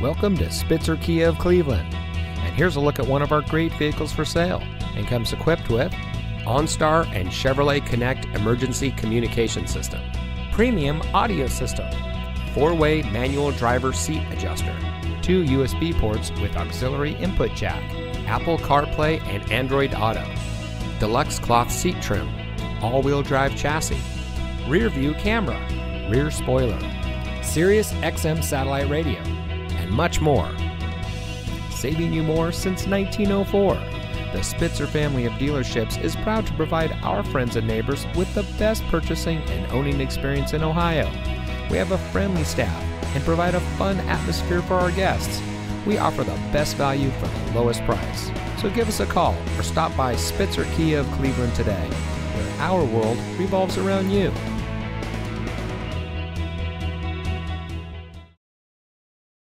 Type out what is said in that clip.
Welcome to Spitzer Kia of Cleveland. And here's a look at one of our great vehicles for sale and comes equipped with OnStar and Chevrolet Connect emergency communication system, premium audio system, four-way manual driver seat adjuster, two USB ports with auxiliary input jack, Apple CarPlay and Android Auto, deluxe cloth seat trim, all-wheel drive chassis, rear view camera, rear spoiler, Sirius XM satellite radio, and much more. Saving you more since 1904. The Spitzer family of dealerships is proud to provide our friends and neighbors with the best purchasing and owning experience in Ohio. We have a friendly staff and provide a fun atmosphere for our guests. We offer the best value for the lowest price. So give us a call or stop by Spitzer Kia of Cleveland today, where our world revolves around you.